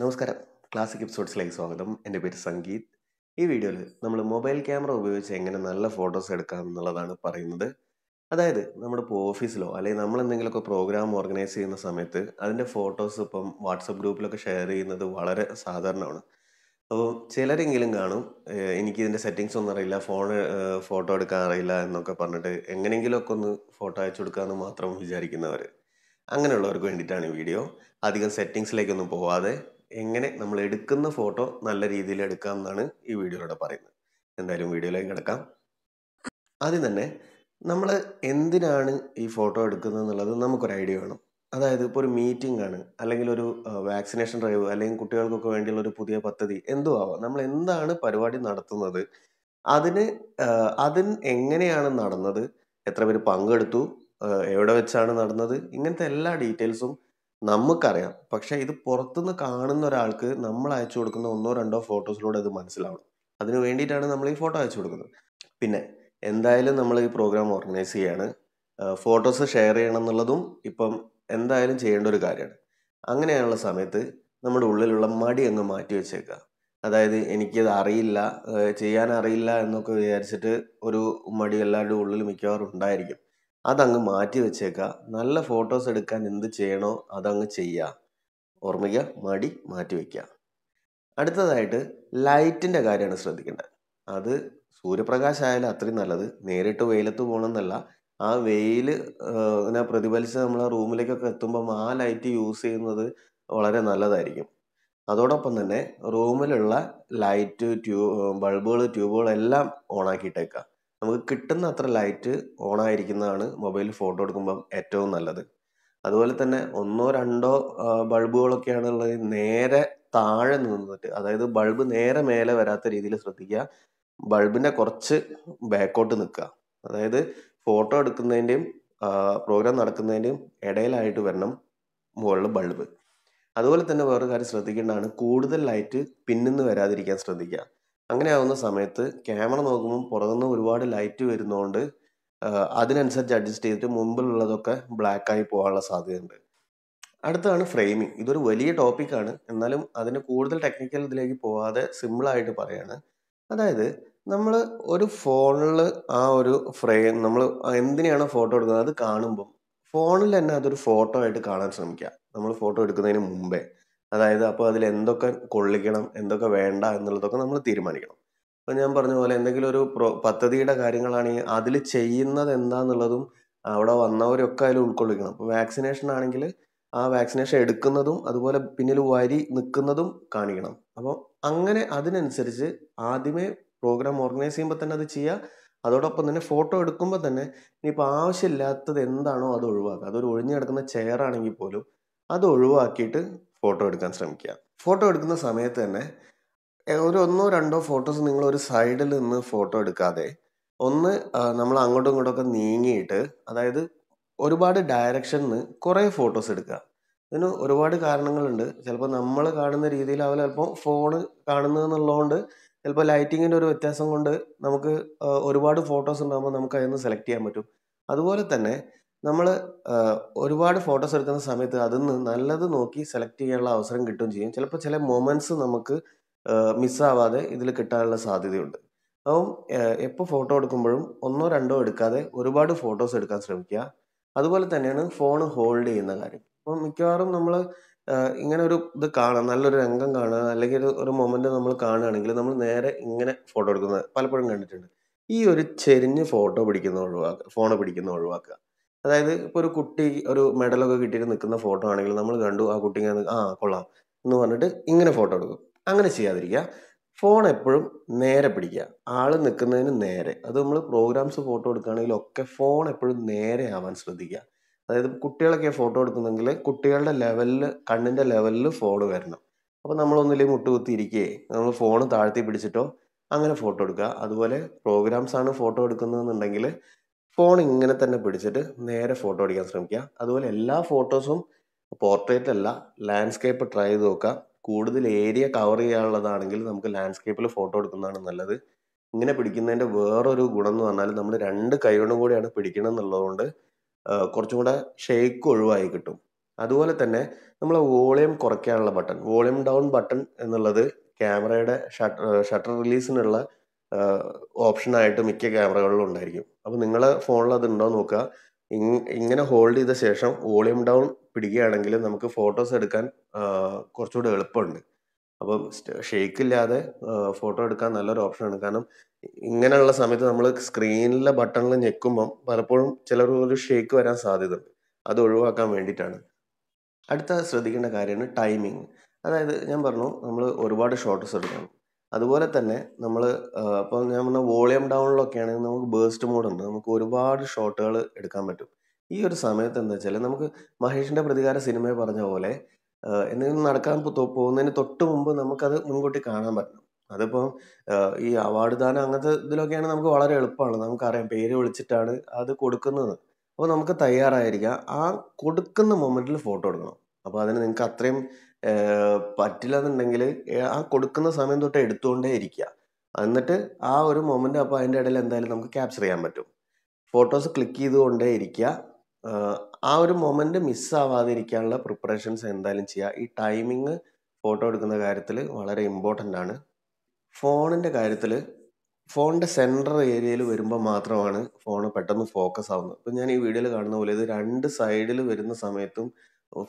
നമസ്കാരം. ക്ലാസിക് എപ്പിസോഡ്സിലേക്ക് സ്വാഗതം. എന്റെ പേര് സംഗീത്. ഈ വീഡിയോയിൽ നമ്മൾ മൊബൈൽ ക്യാമറ ഉപയോഗിച്ച് എങ്ങനെ നല്ല ഫോട്ടോസ് എടുക്കാം എന്നുള്ളതാണ് പറയുന്നത്. അതായത് നമ്മുടെ ഇപ്പോൾ ഓഫീസിലോ അല്ലെങ്കിൽ നമ്മൾ എന്തെങ്കിലുമൊക്കെ പ്രോഗ്രാം ഓർഗനൈസ് ചെയ്യുന്ന സമയത്ത് അതിന്റെ ഫോട്ടോസ് ഇപ്പം വാട്സപ്പ് ഗ്രൂപ്പിലൊക്കെ ഷെയർ ചെയ്യുന്നത് വളരെ സാധാരണമാണ്. അപ്പോൾ ചിലരെങ്കിലും കാണും എനിക്ക് ഇതിന്റെ സെറ്റിങ്സ് ഒന്നും അറിയില്ല ഫോൺ ഫോട്ടോ എടുക്കാൻ അറിയില്ല എന്നൊക്കെ പറഞ്ഞിട്ട് എങ്ങനെയെങ്കിലുമൊക്കെ ഒന്ന് ഫോട്ടോ അയച്ചു കൊടുക്കാമെന്ന് മാത്രം വിചാരിക്കുന്നവർ അങ്ങനെയുള്ളവർക്ക് വേണ്ടിയിട്ടാണ് ഈ വീഡിയോ. അധികം സെറ്റിങ്സിലേക്കൊന്നും പോവാതെ എങ്ങനെ നമ്മൾ എടുക്കുന്ന ഫോട്ടോ നല്ല രീതിയിൽ എടുക്കാം എന്നാണ് ഈ വീഡിയോയിലൂടെ പറയുന്നത്. എന്തായാലും വീഡിയോയിലേക്ക് കിടക്കാം. ആദ്യം തന്നെ നമ്മൾ എന്തിനാണ് ഈ ഫോട്ടോ എടുക്കുന്നത് എന്നുള്ളത് നമുക്കൊരു ഐഡിയ വേണം. അതായത് ഇപ്പോൾ ഒരു മീറ്റിംഗ് ആണ് അല്ലെങ്കിൽ ഒരു വാക്സിനേഷൻ ഡ്രൈവ് അല്ലെങ്കിൽ കുട്ടികൾക്കൊക്കെ വേണ്ടിയുള്ള ഒരു പുതിയ പദ്ധതി എന്തോ ആവാം. നമ്മൾ എന്താണ് പരിപാടി നടത്തുന്നത്? അതിന് അതിന് എങ്ങനെയാണ് നടന്നത്? എത്ര പേര് പങ്കെടുത്തു? എവിടെ വെച്ചാണ് നടന്നത്? ഇങ്ങനത്തെ എല്ലാ ഡീറ്റെയിൽസും നമുക്കറിയാം. പക്ഷെ ഇത് പുറത്തുനിന്ന് കാണുന്ന ഒരാൾക്ക് നമ്മൾ അയച്ചു കൊടുക്കുന്ന ഒന്നോ രണ്ടോ ഫോട്ടോസിലൂടെ ഇത് മനസ്സിലാവണം. അതിനു വേണ്ടിയിട്ടാണ് നമ്മൾ ഈ ഫോട്ടോ അയച്ചു കൊടുക്കുന്നത്. പിന്നെ എന്തായാലും നമ്മൾ ഈ പ്രോഗ്രാം ഓർഗനൈസ് ചെയ്യാണ്. ഫോട്ടോസ് ഷെയർ ചെയ്യണം എന്നുള്ളതും ഇപ്പം എന്തായാലും ചെയ്യേണ്ട ഒരു കാര്യമാണ്. അങ്ങനെയുള്ള സമയത്ത് നമ്മുടെ ഉള്ളിലുള്ള മടി അങ്ങ് മാറ്റി വെച്ചേക്കുക. അതായത് എനിക്കിത് അറിയില്ല ചെയ്യാൻ അറിയില്ല എന്നൊക്കെ വിചാരിച്ചിട്ട് ഒരു മടി എല്ലാവരുടെ ഉള്ളിൽ മിക്കവാറും ഉണ്ടായിരിക്കും. അതങ്ങ് മാറ്റി വെച്ചേക്കുക നല്ല ഫോട്ടോസ് എടുക്കാൻ എന്ത് ചെയ്യണോ അതങ്ങ് ചെയ്യുക ഓർമ്മിക്കുക മടി മാറ്റി വയ്ക്കുക അടുത്തതായിട്ട് ലൈറ്റിന്റെ കാര്യമാണ് ശ്രദ്ധിക്കേണ്ടത്. അത് സൂര്യപ്രകാശം ആയാലും അത്രയും നല്ലത്. നേരിട്ട് വെയിലത്ത് പോകണമെന്നല്ല ആ വെയിൽ ഇങ്ങനെ പ്രതിഫലിച്ച് നമ്മൾ ആ റൂമിലേക്കൊക്കെ എത്തുമ്പം ആ ലൈറ്റ് യൂസ് ചെയ്യുന്നത് വളരെ നല്ലതായിരിക്കും. അതോടൊപ്പം തന്നെ റൂമിലുള്ള ലൈറ്റ് ട്യൂ ബൾബുകൾ ട്യൂബുകൾ എല്ലാം ഓണാക്കിയിട്ടേക്കുക നമുക്ക് കിട്ടുന്ന അത്ര ലൈറ്റ് ഓണായിരിക്കുന്നതാണ് മൊബൈൽ ഫോട്ടോ എടുക്കുമ്പം ഏറ്റവും നല്ലത്. അതുപോലെ തന്നെ ഒന്നോ രണ്ടോ ബൾബുകളൊക്കെയാണ് ഉള്ളത് നേരെ താഴെ നിന്നിട്ട് അതായത് ബൾബ് നേരെ മേലെ വരാത്ത രീതിയിൽ ശ്രദ്ധിക്കുക. ബൾബിന്റെ കുറച്ച് ബാക്കോട്ട് നിൽക്കുക. അതായത് ഫോട്ടോ എടുക്കുന്നതിന്റെയും പ്രോഗ്രാം നടക്കുന്നതിന്റെയും ഇടയിലായിട്ട് വരണം മുകളിൽ ബൾബ്. അതുപോലെ തന്നെ വേറൊരു കാര്യം ശ്രദ്ധിക്കേണ്ടതാണ് കൂടുതൽ ലൈറ്റ് പിന്നിന്ന് വരാതിരിക്കാൻ ശ്രദ്ധിക്കുക. അങ്ങനെ ആവുന്ന സമയത്ത് ക്യാമറ നോക്കുമ്പോൾ പുറത്തുനിന്ന് ഒരുപാട് ലൈറ്റ് വരുന്നതുകൊണ്ട് അതിനനുസരിച്ച് അഡ്ജസ്റ്റ് ചെയ്തിട്ട് മുമ്പിലുള്ളതൊക്കെ ബ്ലാക്ക് ആയി പോകാനുള്ള സാധ്യതയുണ്ട്. അടുത്താണ് ഫ്രെയിമിംഗ് ഇതൊരു വലിയ ടോപ്പിക്കാണ് എന്നാലും അതിന് കൂടുതൽ ടെക്നിക്കൽ ഇതിലേക്ക് പോവാതെ സിമ്പിളായിട്ട് പറയാണ്. അതായത് നമ്മൾ ഒരു ഫോണിൽ ആ ഒരു ഫ്രെയിം നമ്മൾ എന്തിനാണ് ഫോട്ടോ എടുക്കുന്നത് അത് കാണുമ്പം ഫോണിൽ തന്നെ അതൊരു ഫോട്ടോ ആയിട്ട് കാണാൻ ശ്രമിക്കുക. നമ്മൾ ഫോട്ടോ എടുക്കുന്നതിന് മുമ്പേ. അതായത് അപ്പോൾ അതിൽ എന്തൊക്കെ കൊള്ളിക്കണം എന്തൊക്കെ വേണ്ട എന്നുള്ളതൊക്കെ നമ്മൾ തീരുമാനിക്കണം. അപ്പോൾ ഞാൻ പറഞ്ഞ പോലെ എന്തെങ്കിലും ഒരു പ്രോ പദ്ധതിയുടെ കാര്യങ്ങളാണെങ്കിൽ അതിൽ ചെയ്യുന്നത് എന്താന്നുള്ളതും അവിടെ വന്നവരൊക്കെ അതിൽ ഉൾക്കൊള്ളിക്കണം. അപ്പോൾ വാക്സിനേഷൻ ആണെങ്കിൽ ആ വാക്സിനേഷൻ എടുക്കുന്നതും അതുപോലെ പിന്നിൽ വരി നിൽക്കുന്നതും കാണിക്കണം. അപ്പോൾ അങ്ങനെ അതിനനുസരിച്ച് ആദ്യമേ പ്രോഗ്രാം ഓർഗനൈസ് ചെയ്യുമ്പോൾ തന്നെ അത് ചെയ്യുക. അതോടൊപ്പം തന്നെ ഫോട്ടോ എടുക്കുമ്പോൾ തന്നെ ഇനിയിപ്പോൾ ആവശ്യമില്ലാത്തത് എന്താണോ അത് ഒഴിവാക്കുക. അതൊരു ഒഴിഞ്ഞു കിടക്കുന്ന ചെയർ ആണെങ്കിൽ പോലും അത് ഒഴിവാക്കിയിട്ട് ഫോട്ടോ എടുക്കാൻ ശ്രമിക്കുക. ഫോട്ടോ എടുക്കുന്ന സമയത്ത് തന്നെ ഒരു ഒന്നോ രണ്ടോ ഫോട്ടോസ് നിങ്ങൾ ഒരു സൈഡിൽ നിന്ന് ഫോട്ടോ എടുക്കാതെ ഒന്ന് നമ്മൾ അങ്ങോട്ടും ഇങ്ങോട്ടും ഒക്കെ നീങ്ങിയിട്ട് അതായത് ഒരുപാട് ഡയറക്ഷനിൽ കുറേ ഫോട്ടോസ് എടുക്കുക. ഇതിന് ഒരുപാട് കാരണങ്ങളുണ്ട്. ചിലപ്പോൾ നമ്മൾ കാണുന്ന രീതിയിൽ അവർ ചിലപ്പോൾ ഫോണ് കാണുന്നതെന്നുള്ളതുകൊണ്ട് ചിലപ്പോൾ ലൈറ്റിങ്ങിന്റെ ഒരു വ്യത്യാസം കൊണ്ട് നമുക്ക് ഒരുപാട് ഫോട്ടോസ് ഉണ്ടാകുമ്പോൾ നമുക്ക് അതിൽ നിന്ന് സെലക്ട് ചെയ്യാൻ പറ്റും. അതുപോലെ തന്നെ നമ്മൾ ഒരുപാട് ഫോട്ടോസ് എടുക്കുന്ന സമയത്ത് അതിൽ നിന്ന് നല്ലത് നോക്കി സെലക്ട് ചെയ്യാനുള്ള അവസരം കിട്ടുകയും ചെയ്യും. ചിലപ്പോൾ ചില മൊമെന്റ്സ് നമുക്ക് മിസ്സാവാതെ ഇതിൽ കിട്ടാനുള്ള സാധ്യതയുണ്ട്. അപ്പം എപ്പോൾ ഫോട്ടോ എടുക്കുമ്പോഴും ഒന്നോ രണ്ടോ എടുക്കാതെ ഒരുപാട് ഫോട്ടോസ് എടുക്കാൻ ശ്രമിക്കുക. അതുപോലെ തന്നെയാണ് ഫോൺ ഹോൾഡ് ചെയ്യുന്ന കാര്യം. അപ്പം മിക്കവാറും നമ്മൾ ഇങ്ങനെ ഒരു ഇത് കാണാം. നല്ലൊരു രംഗം കാണുക അല്ലെങ്കിൽ ഒരു ഒരു മൊമെന്റ് നമ്മൾ കാണുകയാണെങ്കിൽ നമ്മൾ നേരെ ഇങ്ങനെ ഫോട്ടോ എടുക്കുന്നത് പലപ്പോഴും കണ്ടിട്ടുണ്ട്. ഈ ഒരു ചെരിഞ്ഞ് ഫോട്ടോ പിടിക്കുന്ന ഒഴിവാക്കുക ഫോൺ പിടിക്കുന്ന ഒഴിവാക്കുക. അതായത് ഇപ്പോൾ ഒരു കുട്ടി ഒരു മെഡലൊക്കെ കിട്ടിയിട്ട് നിൽക്കുന്ന ഫോട്ടോ ആണെങ്കിൽ നമ്മൾ കണ്ടു ആ കുട്ടി ഇങ്ങനെ ആ കൊള്ളാം എന്ന് പറഞ്ഞിട്ട് ഇങ്ങനെ ഫോട്ടോ എടുക്കും. അങ്ങനെ ചെയ്യാതിരിക്കുക. ഫോൺ എപ്പോഴും നേരെ പിടിക്കുക. ആൾ നിൽക്കുന്നതിന് നേരെ. അത് നമ്മൾ പ്രോഗ്രാംസ് ഫോട്ടോ എടുക്കുകയാണെങ്കിൽ ഒക്കെ ഫോൺ എപ്പോഴും നേരെ ആവാൻ ശ്രദ്ധിക്കുക. അതായത് കുട്ടികളൊക്കെ ഫോട്ടോ എടുക്കുന്നെങ്കിൽ കുട്ടികളുടെ ലെവലിൽ കണ്ണിന്റെ ലെവലിൽ ഫോൺ വരണം. അപ്പോൾ നമ്മളൊന്നിലേ ഇരിക്കുകയെ നമ്മൾ ഫോൺ താഴ്ത്തി പിടിച്ചിട്ടോ അങ്ങനെ ഫോട്ടോ എടുക്കുക. അതുപോലെ പ്രോഗ്രാംസ് ആണ് ഫോട്ടോ എടുക്കുന്നതെന്നുണ്ടെങ്കിൽ ഫോൺ ഇങ്ങനെ തന്നെ പിടിച്ചിട്ട് നേരെ ഫോട്ടോ അടിക്കാൻ ശ്രമിക്കുക. അതുപോലെ എല്ലാ ഫോട്ടോസും പോർട്രേറ്റ് അല്ല ലാൻഡ്സ്കേപ്പ് ട്രൈ ചെയ്ത് നോക്കുക. കൂടുതൽ ഏരിയ കവർ ചെയ്യാനുള്ളതാണെങ്കിൽ നമുക്ക് ലാൻഡ്സ്കേപ്പിൽ ഫോട്ടോ എടുക്കുന്നതാണ് നല്ലത്. ഇങ്ങനെ പിടിക്കുന്നതിന്റെ വേറൊരു ഗുണം എന്ന് പറഞ്ഞാൽ നമ്മൾ രണ്ട് കൈകൊണ്ടും കൂടിയാണ് പിടിക്കണം എന്നുള്ളതുകൊണ്ട് കുറച്ചും കൂടെ ഷെയ്ക്ക് ഒഴിവായി കിട്ടും. അതുപോലെ തന്നെ നമ്മൾ വോളിയം കുറയ്ക്കാനുള്ള ബട്ടൺ വോളിയം ഡൗൺ ബട്ടൺ എന്നുള്ളത് ക്യാമറയുടെ ഷട്ടർ ഷട്ടർ റിലീസിനുള്ള ഓപ്ഷനായിട്ട് മിക്ക ക്യാമറകളിലും ഉണ്ടായിരിക്കും. അപ്പോൾ നിങ്ങളെ ഫോണിൽ അത് ഉണ്ടോ നോക്കുക. ഇങ്ങനെ ഹോൾഡ് ചെയ്ത ശേഷം വോളിയം ഡൗൺ പിടിക്കുകയാണെങ്കിൽ നമുക്ക് ഫോട്ടോസ് എടുക്കാൻ കുറച്ചുകൂടി എളുപ്പമുണ്ട്. അപ്പം ഷേക്ക് ഇല്ലാതെ ഫോട്ടോ എടുക്കാൻ നല്ലൊരു ഓപ്ഷനാണ് കാരണം ഇങ്ങനെയുള്ള സമയത്ത് നമ്മൾ സ്ക്രീനിലെ ബട്ടണിൽ ഞെക്കുമ്പം പലപ്പോഴും ചിലർ ഒരു ഷേക്ക് വരാൻ സാധ്യതയുണ്ട്. അത് ഒഴിവാക്കാൻ വേണ്ടിയിട്ടാണ്. അടുത്ത ശ്രദ്ധിക്കേണ്ട കാര്യമാണ് ടൈമിങ് അതായത് ഞാൻ പറഞ്ഞു നമ്മൾ ഒരുപാട് ഷോർട്ട്സ് എടുക്കണം. അതുപോലെ തന്നെ നമ്മൾ ഇപ്പോൾ ഞാൻ പറഞ്ഞ വോളിയം ഡൗണിലൊക്കെ ആണെങ്കിൽ നമുക്ക് ബേസ്റ്റ് മോഡ് ഉണ്ട്. നമുക്ക് ഒരുപാട് ഷോട്ടുകൾ എടുക്കാൻ പറ്റും. ഈ ഒരു സമയത്ത് എന്താ വെച്ചാൽ നമുക്ക് മഹേഷിന്റെ പ്രതികാര സിനിമയെ പറഞ്ഞ പോലെ എന്തെങ്കിലും നടക്കാൻ പോകുന്നതിന് തൊട്ട് മുമ്പ് നമുക്കത് മുൻകൂട്ടി കാണാൻ പറ്റും അതിപ്പോൾ ഈ അവാർഡ് ദാനം അങ്ങനത്തെ ഇതിലൊക്കെയാണ് നമുക്ക് വളരെ എളുപ്പമാണ് നമുക്കറിയാം പേര് വിളിച്ചിട്ടാണ് അത് കൊടുക്കുന്നത്. അപ്പോൾ നമുക്ക് തയ്യാറായിരിക്കുക ആ കൊടുക്കുന്ന മൊമെന്റിൽ ഫോട്ടോ എടുക്കണം. അപ്പോൾ അതിന് നിങ്ങൾക്ക് അത്രയും പറ്റില്ല എന്നുണ്ടെങ്കിൽ ആ കൊടുക്കുന്ന സമയം തൊട്ട് എടുത്തുകൊണ്ടേ ഇരിക്കുക. എന്നിട്ട് ആ ഒരു മൊമെന്റ് അപ്പോൾ അതിന്റെ ഇടയിൽ എന്തായാലും നമുക്ക് ക്യാപ്ചർ ചെയ്യാൻ പറ്റും. ഫോട്ടോസ് ക്ലിക്ക് ചെയ്തുകൊണ്ടേ ഇരിക്കുക. ആ ഒരു മൊമെന്റ് മിസ്സാവാതിരിക്കാനുള്ള പ്രിപ്പറേഷൻസ് എന്തായാലും ചെയ്യുക. ഈ ടൈമിങ് ഫോട്ടോ എടുക്കുന്ന കാര്യത്തിൽ വളരെ ഇമ്പോർട്ടന്റ് ആണ്. ഫോണിന്റെ കാര്യത്തിൽ ഫോണിന്റെ സെന്റർ ഏരിയയിൽ വരുമ്പോൾ മാത്രമാണ് ഫോൺ പെട്ടെന്ന് ഫോക്കസ് ആവുന്നത്. ഇപ്പം ഞാൻ ഈ വീഡിയോയിൽ കാണുന്ന പോലെ ഇത് രണ്ട് സൈഡിൽ വരുന്ന സമയത്തും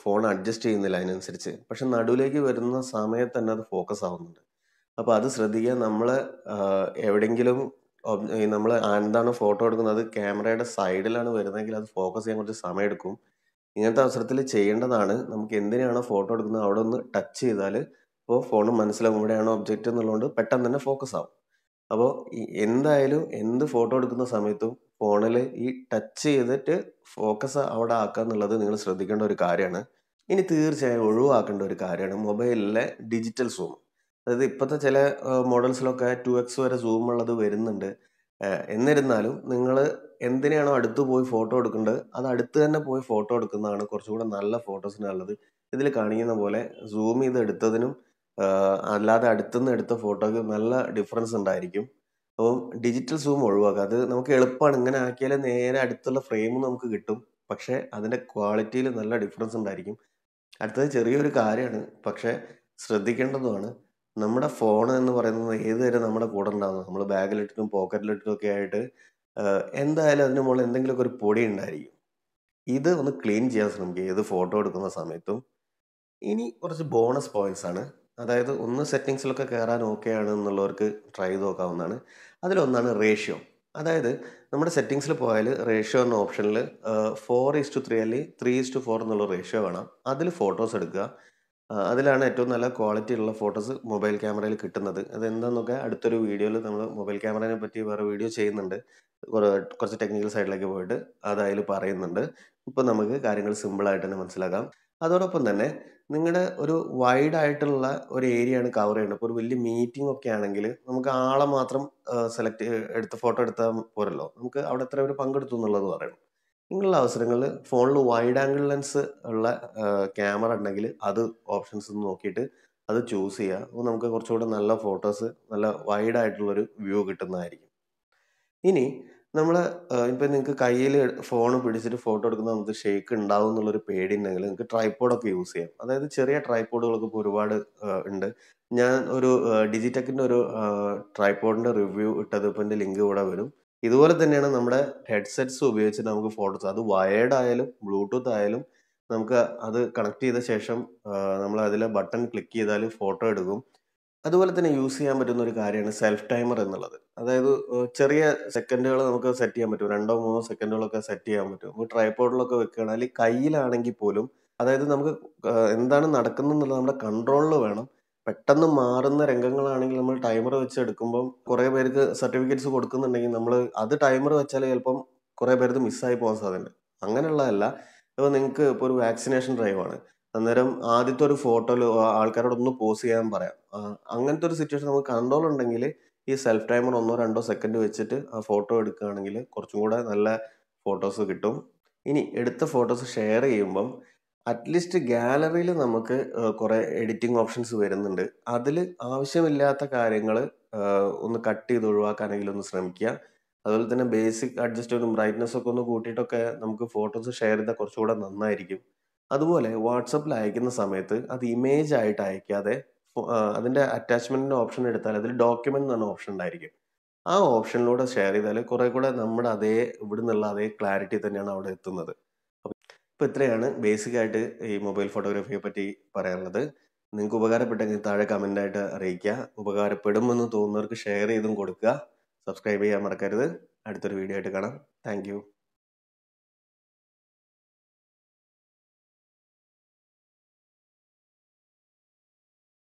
ഫോൺ അഡ്ജസ്റ്റ് ചെയ്യുന്നില്ല അതിനനുസരിച്ച് പക്ഷെ നടുവിലേക്ക് വരുന്ന സമയത്ത് തന്നെ അത് ഫോക്കസ് ആവുന്നുണ്ട്. അപ്പോൾ അത് ശ്രദ്ധിക്കുക. നമ്മൾ എവിടെയെങ്കിലും നമ്മൾ എന്താണ് ഫോട്ടോ എടുക്കുന്നത്? ക്യാമറയുടെ സൈഡിലാണ് വരുന്നതെങ്കിൽ അത് ഫോക്കസ് ചെയ്യാൻ കുറച്ച് സമയമെടുക്കും. ഇങ്ങനത്തെ അവസരത്തിൽ ചെയ്യേണ്ടതാണ്. നമുക്ക് എന്തിനാണോ ഫോട്ടോ എടുക്കുന്നത് അവിടെ ഒന്ന് ടച്ച് ചെയ്താൽ അപ്പോൾ ഫോൺ മനസ്സിലാവും ഇവിടെയാണോ ഒബ്ജക്റ്റ് എന്നുള്ളതുകൊണ്ട് പെട്ടെന്ന് തന്നെ ഫോക്കസ് ആവും. അപ്പോൾ എന്തായാലും എന്ത് ഫോട്ടോ എടുക്കുന്ന സമയത്തും ഫോണിൽ ഈ ടച്ച് ചെയ്തിട്ട് ഫോക്കസ് അവിടെ ആക്കുക എന്നുള്ളത് നിങ്ങൾ ശ്രദ്ധിക്കേണ്ട ഒരു കാര്യമാണ്. ഇനി തീർച്ചയായും ഒഴിവാക്കേണ്ട ഒരു കാര്യമാണ് മൊബൈലിലെ ഡിജിറ്റൽ സൂം അതായത് ഇപ്പോഴത്തെ ചില മോഡൽസിലൊക്കെ ടു എക്സ് വരെ സൂം ഉള്ളത് വരുന്നുണ്ട്. എന്നിരുന്നാലും നിങ്ങൾ എന്തിനാണോ അടുത്ത് പോയി ഫോട്ടോ എടുക്കേണ്ടത് അത് അടുത്ത് തന്നെ പോയി ഫോട്ടോ എടുക്കുന്നതാണ് കുറച്ചുകൂടെ നല്ല ഫോട്ടോസിനുള്ളത് ഇതിൽ കാണിക്കുന്ന പോലെ സൂം ചെയ്ത് എടുത്തതിനും അല്ലാതെ അടുത്തുനിന്ന് എടുത്ത ഫോട്ടോയ്ക്ക് നല്ല ഡിഫറൻസ് ഉണ്ടായിരിക്കും. അപ്പം ഡിജിറ്റൽ സൂം ഒഴിവാക്കുക. അത് നമുക്ക് എളുപ്പമാണ് ഇങ്ങനെ ആക്കിയാൽ നേരെ അടുത്തുള്ള ഫ്രെയിം നമുക്ക് കിട്ടും. പക്ഷേ അതിന്റെ ക്വാളിറ്റിയിൽ നല്ല ഡിഫറൻസ് ഉണ്ടായിരിക്കും. അടുത്തത് ചെറിയൊരു കാര്യമാണ്. പക്ഷേ ശ്രദ്ധിക്കേണ്ടതുമാണ്. നമ്മുടെ ഫോൺ എന്ന് പറയുന്നത് ഏത് വരെ നമ്മുടെ കൂടെ ഉണ്ടാകുന്നു നമ്മൾ ബാഗിലിട്ടിട്ടും പോക്കറ്റിലിട്ടിട്ടും ഒക്കെ ആയിട്ട് എന്തായാലും അതിന് മുകളിൽ എന്തെങ്കിലുമൊക്കെ ഒരു പൊടി ഉണ്ടായിരിക്കും. ഇത് ഒന്ന് ക്ലീൻ ചെയ്യാൻ ശ്രമിക്കുക. ഏത് ഫോട്ടോ എടുക്കുന്ന സമയത്തും. ഇനി കുറച്ച് ബോണസ് പോയിന്റ്സ് ആണ്. അതായത് ഒന്ന് സെറ്റിങ്സിലൊക്കെ കയറാൻ ഓക്കെ ആണ് എന്നുള്ളവർക്ക് ട്രൈ ചെയ്ത് നോക്കാവുന്നതാണ്. അതിലൊന്നാണ് റേഷ്യോ അതായത് നമ്മുടെ സെറ്റിങ്സിൽ പോയാൽ റേഷ്യോ എന്ന ഓപ്ഷനിൽ ഫോർ ഈസ് ടു ത്രീ അല്ലെങ്കിൽ ത്രീ ഈസ് ടു ഫോർ എന്നുള്ള റേഷ്യോ വേണം. അതിൽ ഫോട്ടോസ് എടുക്കുക. അതിലാണ് ഏറ്റവും നല്ല ക്വാളിറ്റി ഉള്ള ഫോട്ടോസ് മൊബൈൽ ക്യാമറയിൽ കിട്ടുന്നത്. അതെന്താണെന്നൊക്കെ അടുത്തൊരു വീഡിയോയിൽ നമ്മൾ മൊബൈൽ ക്യാമറയെ പറ്റി വേറെ വീഡിയോ ചെയ്യുന്നുണ്ട്. കുറച്ച് ടെക്നിക്കൽ സൈഡിലേക്ക് പോയിട്ട് അത് അതിൽ പറയുന്നുണ്ട്. ഇപ്പോൾ നമുക്ക് കാര്യങ്ങൾ സിമ്പിളായിട്ട് തന്നെ മനസ്സിലാക്കാം. അതോടൊപ്പം തന്നെ നിങ്ങളുടെ ഒരു വൈഡ് ആയിട്ടുള്ള ഒരു ഏരിയ ആണ് കവർ ചെയ്യുന്നത് ഇപ്പോൾ ഒരു വലിയ മീറ്റിംഗ് ഒക്കെ ആണെങ്കിൽ നമുക്ക് ആളെ മാത്രം സെലക്ട് എടുത്ത് ഫോട്ടോ എടുത്താൽ പോരല്ലോ. നമുക്ക് അവിടെ എത്ര പേര് പങ്കെടുത്തു എന്നുള്ളത് പറയണം. ഇങ്ങനെയുള്ള അവസരങ്ങളിൽ ഫോണിൽ വൈഡ് ആംഗിൾ ലെൻസ് ഉള്ള ക്യാമറ ഉണ്ടെങ്കിൽ അത് ഓപ്ഷൻസ് നോക്കിയിട്ട് അത് ചൂസ് ചെയ്യുക. അപ്പോൾ നമുക്ക് കുറച്ചുകൂടെ നല്ല ഫോട്ടോസ് നല്ല വൈഡ് ആയിട്ടുള്ളൊരു വ്യൂ കിട്ടുന്നതായിരിക്കും. ഇനി നമ്മൾ ഇപ്പം നിങ്ങൾക്ക് കയ്യിൽ ഫോൺ പിടിച്ചിട്ട് ഫോട്ടോ എടുക്കുന്ന നമുക്ക് ഷേക്ക് ഉണ്ടാവും എന്നുള്ളൊരു പേടി ഉണ്ടെങ്കിൽ നിങ്ങൾക്ക് ട്രൈപ്പോഡൊക്കെ യൂസ് ചെയ്യാം. അതായത് ചെറിയ ട്രൈപ്പോഡുകളൊക്കെ ഇപ്പോൾ ഒരുപാട് ഉണ്ട്. ഞാൻ ഒരു ഡിജിടെക്കിന്റെ ഒരു ട്രൈപ്പോഡിന്റെ റിവ്യൂ ഇട്ടത് ഇപ്പോൾ എന്റെ ലിങ്ക് ഇവിടെ വരും. ഇതുപോലെ തന്നെയാണ് നമ്മുടെ ഹെഡ്സെറ്റ്സ് ഉപയോഗിച്ച് നമുക്ക് ഫോട്ടോസ് അത് വയേർഡ് ആയാലും ബ്ലൂടൂത്ത് ആയാലും നമുക്ക് അത് കണക്ട് ചെയ്ത ശേഷം നമ്മൾ അതിലെ ബട്ടൺ ക്ലിക്ക് ചെയ്താൽ ഫോട്ടോ എടുക്കും. അതുപോലെ തന്നെ യൂസ് ചെയ്യാൻ പറ്റുന്ന ഒരു കാര്യമാണ് സെൽഫ് ടൈമർ എന്നുള്ളത്. അതായത് ചെറിയ സെക്കൻഡുകൾ നമുക്ക് സെറ്റ് ചെയ്യാൻ പറ്റും. രണ്ടോ മൂന്നോ സെക്കൻഡുകളൊക്കെ സെറ്റ് ചെയ്യാൻ പറ്റും. നമുക്ക് ട്രൈപോഡിലൊക്കെ വെക്കുകയാണ് അല്ലെങ്കിൽ കയ്യിലാണെങ്കിൽ പോലും അതായത് നമുക്ക് എന്താണ് നടക്കുന്നത് എന്നുള്ളത് നമ്മുടെ കൺട്രോളിൽ വേണം. പെട്ടെന്ന് മാറുന്ന രംഗങ്ങളാണെങ്കിൽ നമ്മൾ ടൈമർ വെച്ച് എടുക്കുമ്പം കുറേ പേർക്ക് സർട്ടിഫിക്കറ്റ്സ് കൊടുക്കുന്നുണ്ടെങ്കിൽ നമ്മൾ അത് ടൈമർ വെച്ചാൽ ചിലപ്പം കുറേ പേർക്ക് മിസ്സായി പോകാൻ സാധ്യതയുണ്ട്. അങ്ങനെയുള്ളതല്ല. ഇപ്പോൾ നിങ്ങൾക്ക് ഇപ്പോൾ ഒരു വാക്സിനേഷൻ ഡ്രൈവാണ് അന്നേരം ആദ്യത്തെ ഒരു ഫോട്ടോയിൽ ആൾക്കാരോട് ഒന്ന് പോസ് ചെയ്യാൻ പറയാം. അങ്ങനത്തെ ഒരു സിറ്റുവേഷൻ നമുക്ക് കൺട്രോൾ ഉണ്ടെങ്കിൽ ഈ സെൽഫ് ടൈമർ ഒന്നോ രണ്ടോ സെക്കൻഡ് വെച്ചിട്ട് ആ ഫോട്ടോ എടുക്കുകയാണെങ്കിൽ കുറച്ചും കൂടെ നല്ല ഫോട്ടോസ് കിട്ടും. ഇനി എടുത്ത ഫോട്ടോസ് ഷെയർ ചെയ്യുമ്പം അറ്റ്ലീസ്റ്റ് ഗാലറിയിൽ നമുക്ക് കുറേ എഡിറ്റിംഗ് ഓപ്ഷൻസ് വരുന്നുണ്ട്. അതിൽ ആവശ്യമില്ലാത്ത കാര്യങ്ങൾ ഒന്ന് കട്ട് ചെയ്ത് ഒഴിവാക്കാനെങ്കിലും ഒന്ന് ശ്രമിക്കുക. അതുപോലെ തന്നെ ബേസിക് അഡ്ജസ്റ്റ്മെന്റും ബ്രൈറ്റ്നസ് ഒക്കെ ഒന്ന് കൂട്ടിയിട്ടൊക്കെ നമുക്ക് ഫോട്ടോസ് ഷെയർ ചെയ്താൽ കുറച്ചുകൂടെ നന്നായിരിക്കും. അതുപോലെ വാട്സപ്പിൽ അയക്കുന്ന സമയത്ത് അത് ഇമേജ് ആയിട്ട് അയക്കാതെ അതിന്റെ അറ്റാച്ച്മെന്റിന്റെ ഓപ്ഷൻ എടുത്താൽ അതിൽ ഡോക്യുമെന്റ് എന്ന് ഓപ്ഷൻ ഉണ്ടായിരിക്കും. ആ ഓപ്ഷനിലൂടെ ഷെയർ ചെയ്താൽ കുറേ കൂടെ നമ്മുടെ അതേ ഇവിടെ നിന്നുള്ള അതേ ക്ലാരിറ്റി തന്നെയാണ് അവിടെ എത്തുന്നത്. ഇപ്പം ഇത്രയാണ് ബേസിക് ആയിട്ട് ഈ മൊബൈൽ ഫോട്ടോഗ്രാഫിയെ പറ്റി പറയാനുള്ളത്. നിങ്ങൾക്ക് ഉപകാരപ്പെട്ടെങ്കിൽ താഴെ കമന്റായിട്ട് അറിയിക്കുക. ഉപകാരപ്പെടുമെന്ന് തോന്നുന്നവർക്ക് ഷെയർ ചെയ്തും കൊടുക്കുക. സബ്സ്ക്രൈബ് ചെയ്യാൻ മറക്കരുത്. അടുത്തൊരു വീഡിയോ ആയിട്ട് കാണാം. താങ്ക്